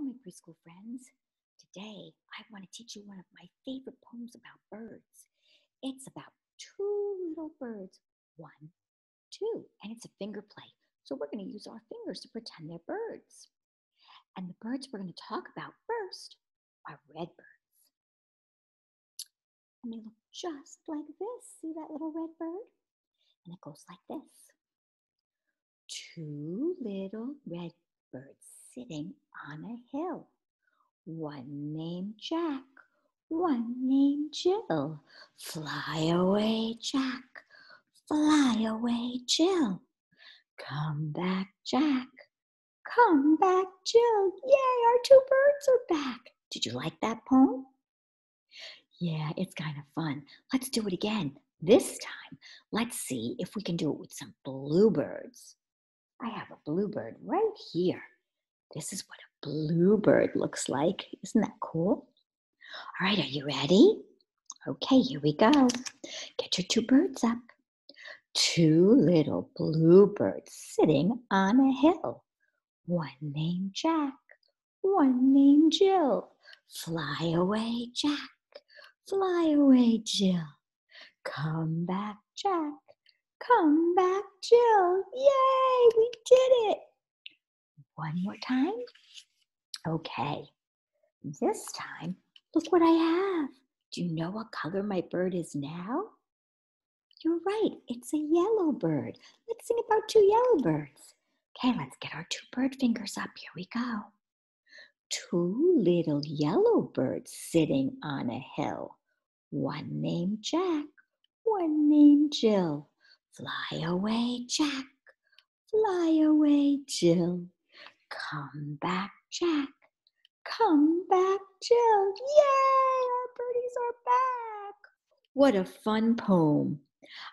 my preschool friends. Today, I want to teach you one of my favorite poems about birds. It's about two little birds, one, two, and it's a finger play. So we're going to use our fingers to pretend they're birds. And the birds we're going to talk about first are red birds. And they look just like this. See that little red bird? And it goes like this. Two little red birds sitting on a hill. One named Jack, one named Jill. Fly away, Jack, fly away, Jill. Come back, Jack, come back, Jill. Yay, our two birds are back. Did you like that poem? Yeah, it's kind of fun. Let's do it again. This time, let's see if we can do it with some bluebirds. I have a bluebird right here. This is what a bluebird looks like. Isn't that cool? All right, are you ready? Okay, here we go. Get your two birds up. Two little bluebirds sitting on a hill. One named Jack, one named Jill. Fly away, Jack. Fly away, Jill. Come back, Jack. Come back, Jill. Yay, we did it. One more time. Okay. This time, look what I have. Do you know what color my bird is now? You're right, it's a yellow bird. Let's sing about two yellow birds. Okay, let's get our two bird fingers up. Here we go. Two little yellow birds sitting on a hill. One named Jack, one named Jill. Fly away, Jack. Fly away, Jill. Come back, Jack. Come back, Jill. Yay! Our birdies are back. What a fun poem.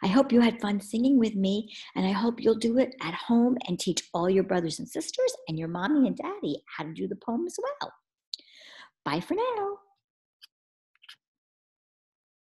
I hope you had fun singing with me, and I hope you'll do it at home and teach all your brothers and sisters and your mommy and daddy how to do the poem as well. Bye for now.